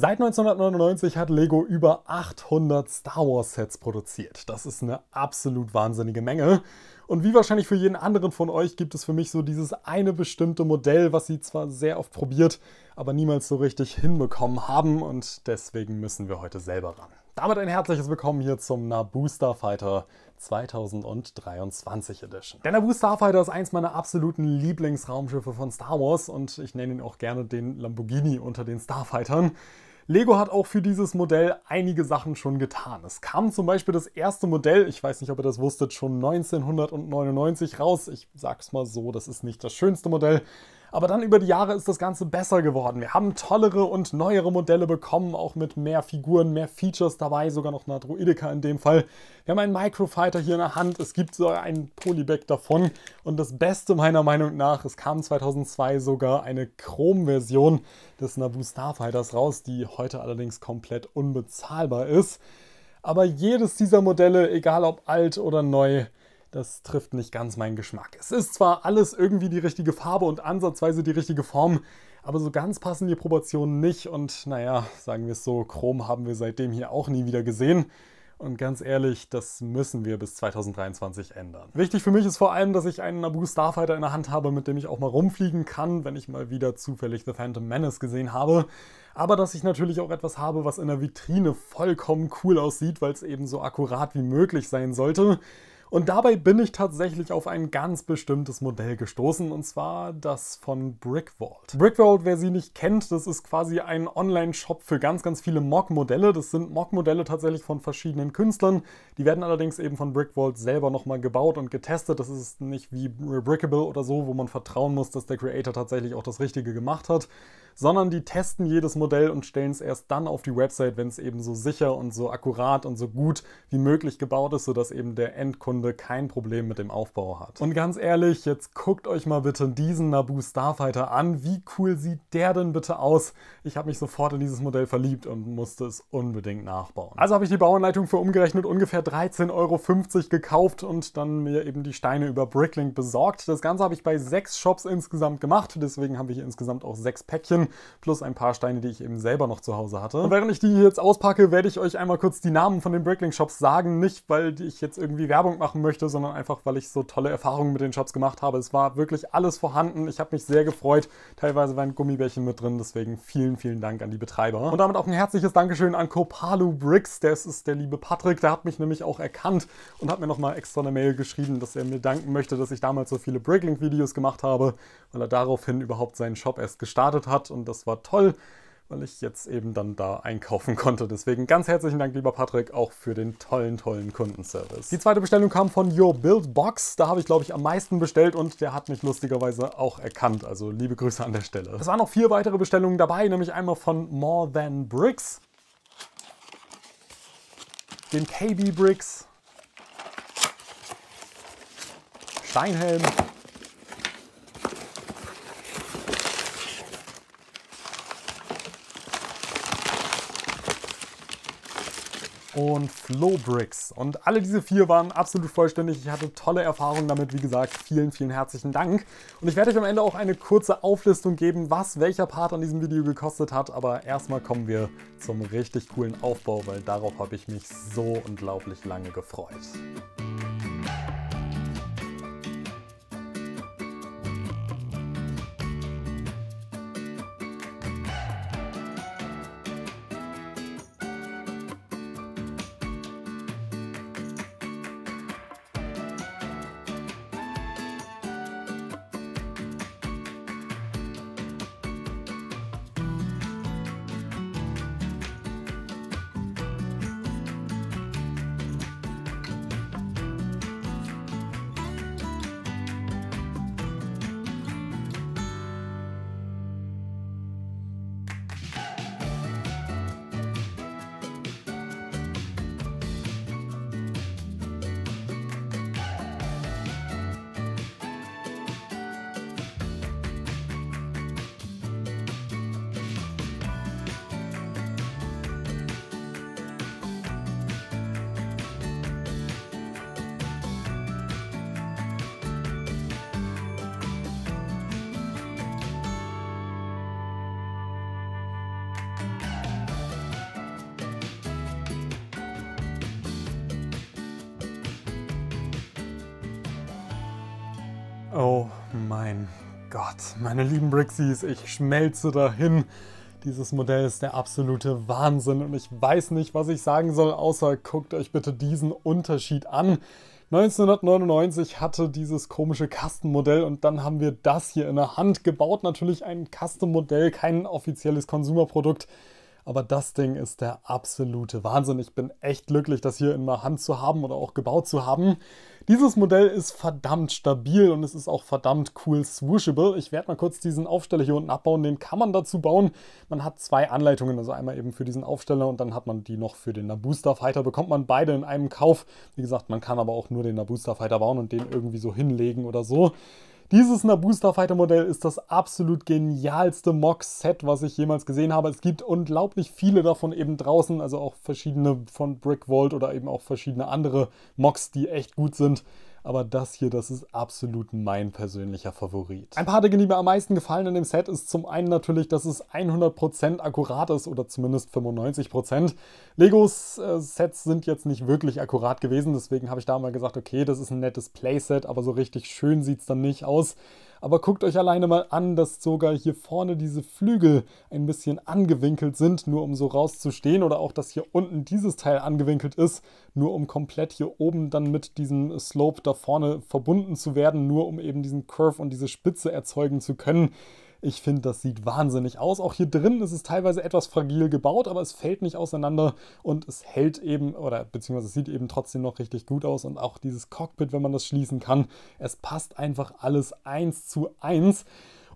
Seit 1999 hat Lego über 800 Star Wars Sets produziert. Das ist eine absolut wahnsinnige Menge. Und wie wahrscheinlich für jeden anderen von euch gibt es für mich so dieses eine bestimmte Modell, was sie zwar sehr oft probiert, aber niemals so richtig hinbekommen haben und deswegen müssen wir heute selber ran. Damit ein herzliches Willkommen hier zum Naboo Starfighter 2023 Edition. Der Naboo Starfighter ist eins meiner absoluten Lieblingsraumschiffe von Star Wars und ich nenne ihn auch gerne den Lamborghini unter den Starfightern. Lego hat auch für dieses Modell einige Sachen schon getan. Es kam zum Beispiel das erste Modell, ich weiß nicht, ob ihr das wusstet, schon 1999 raus. Ich sag's mal so, das ist nicht das schönste Modell, aber dann über die Jahre ist das Ganze besser geworden. Wir haben tollere und neuere Modelle bekommen, auch mit mehr Figuren, mehr Features dabei, sogar noch eine Droideka in dem Fall. Wir haben einen Microfighter hier in der Hand, es gibt sogar einen Polybag davon und das Beste meiner Meinung nach, es kam 2002 sogar eine Chrom-Version des Naboo Starfighters raus, die heute allerdings komplett unbezahlbar ist. Aber jedes dieser Modelle, egal ob alt oder neu, das trifft nicht ganz meinen Geschmack. Es ist zwar alles irgendwie die richtige Farbe und ansatzweise die richtige Form, aber so ganz passen die Proportionen nicht und naja, sagen wir es so, Chrom haben wir seitdem hier auch nie wieder gesehen. Und ganz ehrlich, das müssen wir bis 2023 ändern. Wichtig für mich ist vor allem, dass ich einen Naboo Starfighter in der Hand habe, mit dem ich auch mal rumfliegen kann, wenn ich mal wieder zufällig The Phantom Menace gesehen habe. Aber dass ich natürlich auch etwas habe, was in der Vitrine vollkommen cool aussieht, weil es eben so akkurat wie möglich sein sollte. Und dabei bin ich tatsächlich auf ein ganz bestimmtes Modell gestoßen, und zwar das von Brickvault. Brickvault, wer sie nicht kennt, das ist quasi ein Online-Shop für ganz, ganz viele Mock-Modelle. Das sind Mock-Modelle tatsächlich von verschiedenen Künstlern. Die werden allerdings eben von Brickvault selber nochmal gebaut und getestet. Das ist nicht wie Rebrickable oder so, wo man vertrauen muss, dass der Creator tatsächlich auch das Richtige gemacht hat sondern die testen jedes Modell und stellen es erst dann auf die Website, wenn es eben so sicher und so akkurat und so gut wie möglich gebaut ist, sodass eben der Endkunde kein Problem mit dem Aufbau hat. Und ganz ehrlich, jetzt guckt euch mal bitte diesen Naboo Starfighter an. Wie cool sieht der denn bitte aus? Ich habe mich sofort in dieses Modell verliebt und musste es unbedingt nachbauen. Also habe ich die Bauanleitung für umgerechnet ungefähr 13,50 Euro gekauft und dann mir eben die Steine über Bricklink besorgt. Das Ganze habe ich bei sechs Shops insgesamt gemacht, deswegen haben wir hier insgesamt auch sechs Päckchen plus ein paar Steine, die ich eben selber noch zu Hause hatte. Und während ich die jetzt auspacke, werde ich euch einmal kurz die Namen von den Bricklink Shops sagen. Nicht, weil ich jetzt irgendwie Werbung machen möchte, sondern einfach, weil ich so tolle Erfahrungen mit den Shops gemacht habe. Es war wirklich alles vorhanden. Ich habe mich sehr gefreut. Teilweise waren Gummibärchen mit drin, deswegen vielen, vielen Dank an die Betreiber. Und damit auch ein herzliches Dankeschön an Kopalu Bricks. Das ist der liebe Patrick. Der hat mich nämlich auch erkannt und hat mir nochmal extra eine Mail geschrieben, dass er mir danken möchte, dass ich damals so viele Bricklink-Videos gemacht habe, weil er daraufhin überhaupt seinen Shop erst gestartet hat und das war toll, weil ich jetzt eben dann da einkaufen konnte. Deswegen ganz herzlichen Dank, lieber Patrick, auch für den tollen, tollen Kundenservice. Die zweite Bestellung kam von Your Build Box. Da habe ich, glaube ich, am meisten bestellt und der hat mich lustigerweise auch erkannt. Also liebe Grüße an der Stelle. Es waren noch vier weitere Bestellungen dabei, nämlich einmal von More Than Bricks, den KB Bricks, Steinhelm, und Flowbricks. Und alle diese vier waren absolut vollständig. Ich hatte tolle Erfahrungen damit. Wie gesagt, vielen, vielen herzlichen Dank. Und ich werde euch am Ende auch eine kurze Auflistung geben, was welcher Part an diesem Video gekostet hat. Aber erstmal kommen wir zum richtig coolen Aufbau, weil darauf habe ich mich so unglaublich lange gefreut. Oh mein Gott, meine lieben Brixies, ich schmelze dahin. Dieses Modell ist der absolute Wahnsinn und ich weiß nicht, was ich sagen soll, außer guckt euch bitte diesen Unterschied an. 1999 hatte dieses komische Kastenmodell und dann haben wir das hier in der Hand gebaut. Natürlich ein Custom-Modell, kein offizielles Konsumerprodukt. Aber das Ding ist der absolute Wahnsinn. Ich bin echt glücklich, das hier in der Hand zu haben oder auch gebaut zu haben. Dieses Modell ist verdammt stabil und es ist auch verdammt cool swooshable. Ich werde mal kurz diesen Aufsteller hier unten abbauen. Den kann man dazu bauen. Man hat zwei Anleitungen, also einmal eben für diesen Aufsteller und dann hat man die noch für den Naboo Starfighter. Bekommt man beide in einem Kauf. Wie gesagt, man kann aber auch nur den Naboo Starfighter bauen und den irgendwie so hinlegen oder so. Dieses Naboo Starfighter Modell ist das absolut genialste Mock-Set, was ich jemals gesehen habe. Es gibt unglaublich viele davon eben draußen, also auch verschiedene von Brick Vault oder eben auch verschiedene andere Mocks, die echt gut sind aber das hier, das ist absolut mein persönlicher Favorit. Ein paar Dinge, die mir am meisten gefallen in dem Set, ist zum einen natürlich, dass es 100% akkurat ist oder zumindest 95%. Legos äh, Sets sind jetzt nicht wirklich akkurat gewesen, deswegen habe ich da mal gesagt, okay, das ist ein nettes Playset, aber so richtig schön sieht es dann nicht aus. Aber guckt euch alleine mal an, dass sogar hier vorne diese Flügel ein bisschen angewinkelt sind, nur um so rauszustehen. Oder auch, dass hier unten dieses Teil angewinkelt ist, nur um komplett hier oben dann mit diesem Slope da vorne verbunden zu werden, nur um eben diesen Curve und diese Spitze erzeugen zu können. Ich finde, das sieht wahnsinnig aus. Auch hier drin ist es teilweise etwas fragil gebaut, aber es fällt nicht auseinander und es hält eben, oder beziehungsweise es sieht eben trotzdem noch richtig gut aus. Und auch dieses Cockpit, wenn man das schließen kann, es passt einfach alles eins zu eins.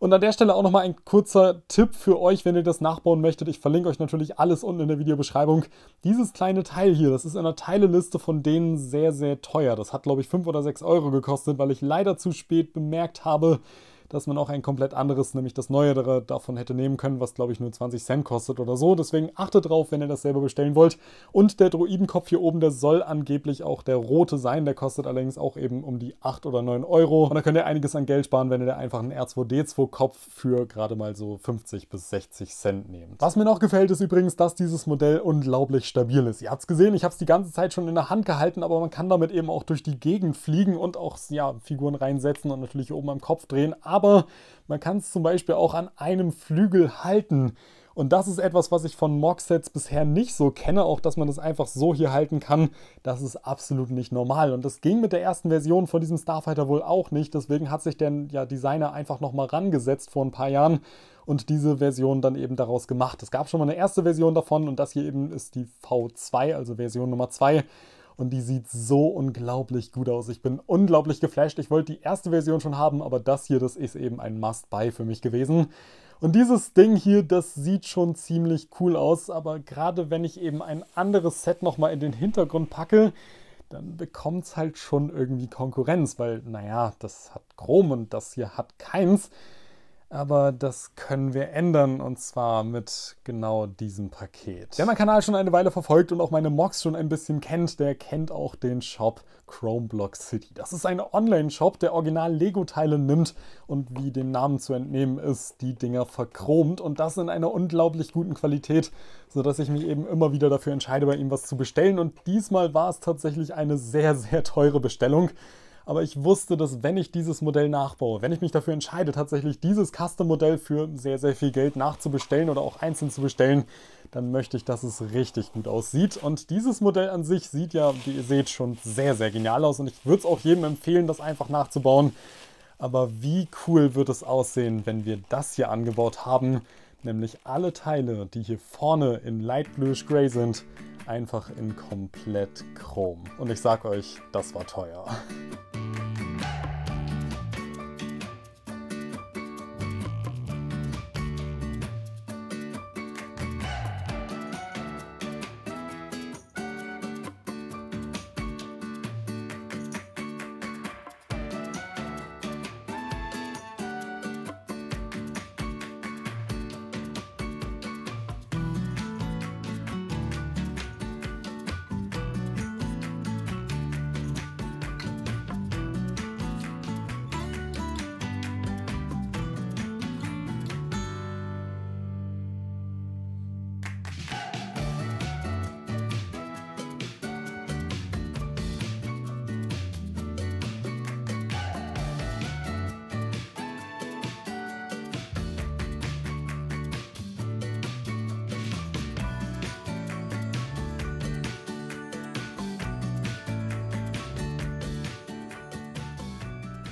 Und an der Stelle auch nochmal ein kurzer Tipp für euch, wenn ihr das nachbauen möchtet. Ich verlinke euch natürlich alles unten in der Videobeschreibung. Dieses kleine Teil hier, das ist in der Teileliste von denen sehr, sehr teuer. Das hat, glaube ich, 5 oder 6 Euro gekostet, weil ich leider zu spät bemerkt habe, dass man auch ein komplett anderes, nämlich das Neuere davon hätte nehmen können, was glaube ich nur 20 Cent kostet oder so. Deswegen achtet drauf, wenn ihr das selber bestellen wollt. Und der Droidenkopf hier oben, der soll angeblich auch der rote sein. Der kostet allerdings auch eben um die 8 oder 9 Euro. Und da könnt ihr einiges an Geld sparen, wenn ihr da einfach einen R2D2-Kopf für gerade mal so 50 bis 60 Cent nehmt. Was mir noch gefällt, ist übrigens, dass dieses Modell unglaublich stabil ist. Ihr habt es gesehen, ich habe es die ganze Zeit schon in der Hand gehalten, aber man kann damit eben auch durch die Gegend fliegen und auch ja, Figuren reinsetzen und natürlich oben am Kopf drehen. Aber aber man kann es zum Beispiel auch an einem Flügel halten. Und das ist etwas, was ich von Mock-Sets bisher nicht so kenne, auch dass man das einfach so hier halten kann. Das ist absolut nicht normal. Und das ging mit der ersten Version von diesem Starfighter wohl auch nicht. Deswegen hat sich der ja, Designer einfach nochmal rangesetzt vor ein paar Jahren und diese Version dann eben daraus gemacht. Es gab schon mal eine erste Version davon und das hier eben ist die V2, also Version Nummer 2 und die sieht so unglaublich gut aus. Ich bin unglaublich geflasht. Ich wollte die erste Version schon haben, aber das hier, das ist eben ein Must-Buy für mich gewesen. Und dieses Ding hier, das sieht schon ziemlich cool aus, aber gerade wenn ich eben ein anderes Set nochmal in den Hintergrund packe, dann bekommt es halt schon irgendwie Konkurrenz, weil, naja, das hat Chrom und das hier hat keins. Aber das können wir ändern und zwar mit genau diesem Paket. Wer meinen Kanal schon eine Weile verfolgt und auch meine Mocks schon ein bisschen kennt, der kennt auch den Shop Chrome Block City. Das ist ein Online-Shop, der original Lego-Teile nimmt und wie dem Namen zu entnehmen ist, die Dinger verchromt und das in einer unglaublich guten Qualität, sodass ich mich eben immer wieder dafür entscheide, bei ihm was zu bestellen. Und diesmal war es tatsächlich eine sehr, sehr teure Bestellung aber ich wusste, dass wenn ich dieses Modell nachbaue, wenn ich mich dafür entscheide, tatsächlich dieses Custom-Modell für sehr, sehr viel Geld nachzubestellen oder auch einzeln zu bestellen, dann möchte ich, dass es richtig gut aussieht. Und dieses Modell an sich sieht ja, wie ihr seht, schon sehr, sehr genial aus und ich würde es auch jedem empfehlen, das einfach nachzubauen. Aber wie cool wird es aussehen, wenn wir das hier angebaut haben, nämlich alle Teile, die hier vorne in Light Bluish Gray sind, einfach in komplett Chrom. Und ich sag euch, das war teuer.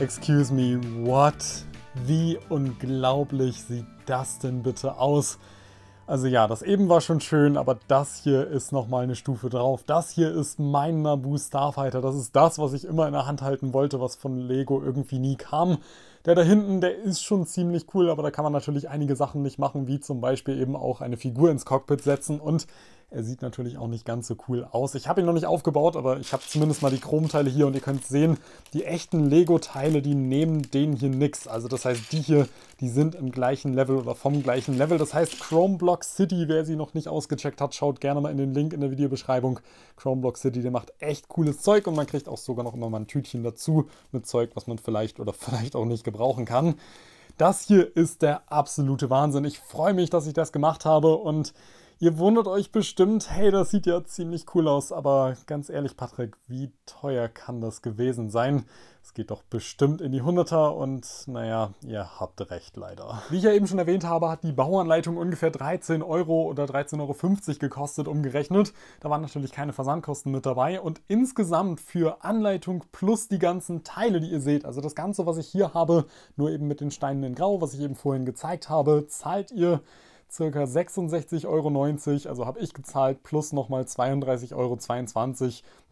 Excuse me, what? Wie unglaublich sieht das denn bitte aus? Also ja, das eben war schon schön, aber das hier ist nochmal eine Stufe drauf. Das hier ist mein Naboo Starfighter. Das ist das, was ich immer in der Hand halten wollte, was von Lego irgendwie nie kam. Der da hinten, der ist schon ziemlich cool, aber da kann man natürlich einige Sachen nicht machen, wie zum Beispiel eben auch eine Figur ins Cockpit setzen und er sieht natürlich auch nicht ganz so cool aus. Ich habe ihn noch nicht aufgebaut, aber ich habe zumindest mal die Chromteile hier und ihr könnt sehen, die echten Lego-Teile, die nehmen den hier nix. Also das heißt, die hier, die sind im gleichen Level oder vom gleichen Level. Das heißt, Chrome Block City, wer sie noch nicht ausgecheckt hat, schaut gerne mal in den Link in der Videobeschreibung. Chrome Block City, der macht echt cooles Zeug und man kriegt auch sogar noch immer mal ein Tütchen dazu mit Zeug, was man vielleicht oder vielleicht auch nicht gebrauchen kann. Das hier ist der absolute Wahnsinn. Ich freue mich, dass ich das gemacht habe und Ihr wundert euch bestimmt, hey, das sieht ja ziemlich cool aus, aber ganz ehrlich, Patrick, wie teuer kann das gewesen sein? Es geht doch bestimmt in die Hunderter und naja, ihr habt recht leider. Wie ich ja eben schon erwähnt habe, hat die Bauanleitung ungefähr 13 Euro oder 13,50 Euro gekostet, umgerechnet. Da waren natürlich keine Versandkosten mit dabei und insgesamt für Anleitung plus die ganzen Teile, die ihr seht, also das Ganze, was ich hier habe, nur eben mit den Steinen in Grau, was ich eben vorhin gezeigt habe, zahlt ihr circa 66,90 Euro, also habe ich gezahlt, plus nochmal 32,22 Euro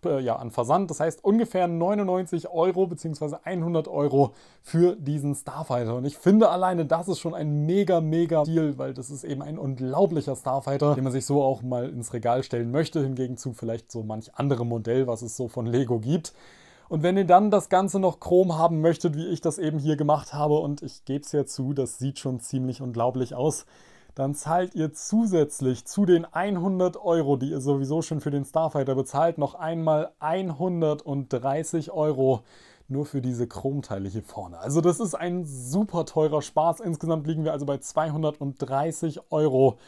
äh, ja, an Versand. Das heißt ungefähr 99 Euro bzw. 100 Euro für diesen Starfighter. Und ich finde alleine, das ist schon ein mega, mega Deal, weil das ist eben ein unglaublicher Starfighter, den man sich so auch mal ins Regal stellen möchte, hingegen zu vielleicht so manch anderem Modell, was es so von Lego gibt. Und wenn ihr dann das Ganze noch chrom haben möchtet, wie ich das eben hier gemacht habe, und ich gebe es ja zu, das sieht schon ziemlich unglaublich aus, dann zahlt ihr zusätzlich zu den 100 Euro, die ihr sowieso schon für den Starfighter bezahlt, noch einmal 130 Euro nur für diese Chromteile hier vorne. Also das ist ein super teurer Spaß. Insgesamt liegen wir also bei 230 Euro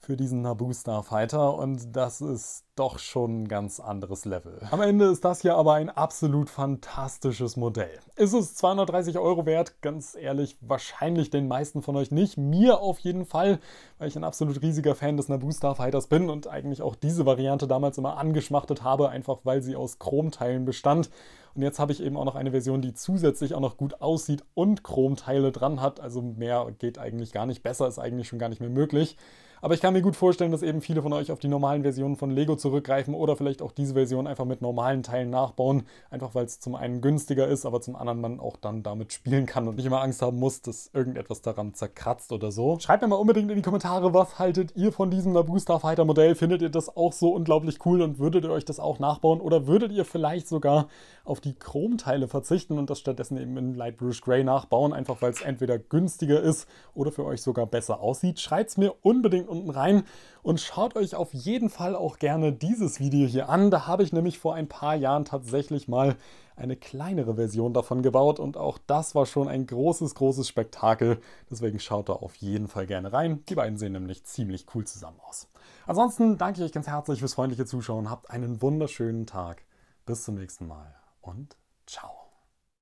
für diesen Naboo Starfighter und das ist doch schon ein ganz anderes Level. Am Ende ist das hier aber ein absolut fantastisches Modell. Ist es 230 Euro wert? Ganz ehrlich, wahrscheinlich den meisten von euch nicht. Mir auf jeden Fall, weil ich ein absolut riesiger Fan des Naboo Starfighters bin und eigentlich auch diese Variante damals immer angeschmachtet habe, einfach weil sie aus Chromteilen bestand. Und jetzt habe ich eben auch noch eine Version, die zusätzlich auch noch gut aussieht und Chromteile dran hat. Also mehr geht eigentlich gar nicht. Besser ist eigentlich schon gar nicht mehr möglich. Aber ich kann mir gut vorstellen, dass eben viele von euch auf die normalen Versionen von Lego zurückgreifen oder vielleicht auch diese Version einfach mit normalen Teilen nachbauen. Einfach weil es zum einen günstiger ist, aber zum anderen man auch dann damit spielen kann und nicht immer Angst haben muss, dass irgendetwas daran zerkratzt oder so. Schreibt mir mal unbedingt in die Kommentare, was haltet ihr von diesem Naboo Starfighter Modell? Findet ihr das auch so unglaublich cool und würdet ihr euch das auch nachbauen oder würdet ihr vielleicht sogar auf die Chromteile verzichten und das stattdessen eben in Light Bruce Gray nachbauen, einfach weil es entweder günstiger ist oder für euch sogar besser aussieht? Schreibt es mir unbedingt unten rein und schaut euch auf jeden Fall auch gerne dieses Video hier an. Da habe ich nämlich vor ein paar Jahren tatsächlich mal eine kleinere Version davon gebaut und auch das war schon ein großes, großes Spektakel. Deswegen schaut da auf jeden Fall gerne rein. Die beiden sehen nämlich ziemlich cool zusammen aus. Ansonsten danke ich euch ganz herzlich fürs freundliche Zuschauen. Habt einen wunderschönen Tag. Bis zum nächsten Mal und ciao.